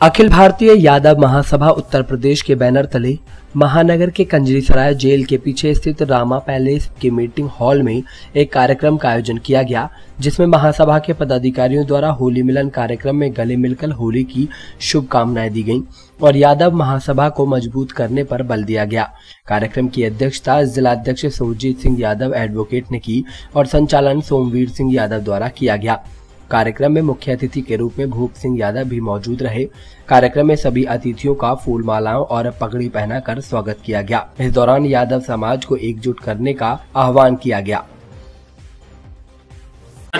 अखिल भारतीय यादव महासभा उत्तर प्रदेश के बैनर तले महानगर के कंजरी सराय जेल के पीछे स्थित रामा पैलेस के मीटिंग हॉल में एक कार्यक्रम का आयोजन किया गया, जिसमें महासभा के पदाधिकारियों द्वारा होली मिलन कार्यक्रम में गले मिलकर होली की शुभकामनाएँ दी गईं और यादव महासभा को मज़बूत करने पर बल दिया गया। कार्यक्रम की अध्यक्षता जिला अध्यक्ष सुरजीत सिंह यादव एडवोकेट ने की और संचालन सोमवीर सिंह यादव द्वारा किया गया। कार्यक्रम में मुख्य अतिथि के रूप में भूप सिंह यादव भी मौजूद रहे। कार्यक्रम में सभी अतिथियों का फूल मालाओं और पगड़ी पहनाकर स्वागत किया गया। इस दौरान यादव समाज को एकजुट करने का आह्वान किया गया।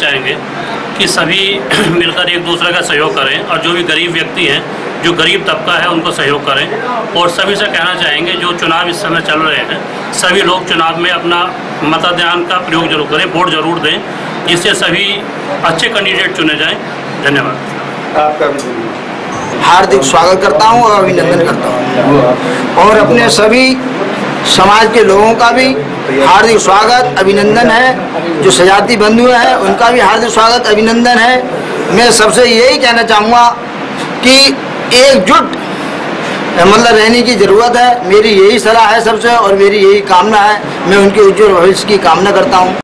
चाहेंगे कि सभी मिलकर एक दूसरे का सहयोग करें और जो भी गरीब व्यक्ति हैं जो गरीब तबका है उनको सहयोग करें। और सभी से कहना चाहेंगे जो चुनाव इस समय चल रहे हैं सभी लोग चुनाव में अपना मतदान का प्रयोग ज़रूर करें वोट ज़रूर दें जिससे सभी अच्छे कैंडिडेट चुने जाएँ। धन्यवाद। आपका हार्दिक स्वागत करता हूँ और अभिनंदन करता हूँ। और अपने सभी समाज के लोगों का भी हार्दिक स्वागत अभिनंदन है। जो सजाती बंधु हैं उनका भी हार्दिक स्वागत अभिनंदन है। मैं सबसे यही कहना चाहूँगा कि एकजुट मतलब रहने की ज़रूरत है। मेरी यही सलाह है सबसे और मेरी यही कामना है। मैं उनके उज्जवल भविष्य की कामना करता हूँ।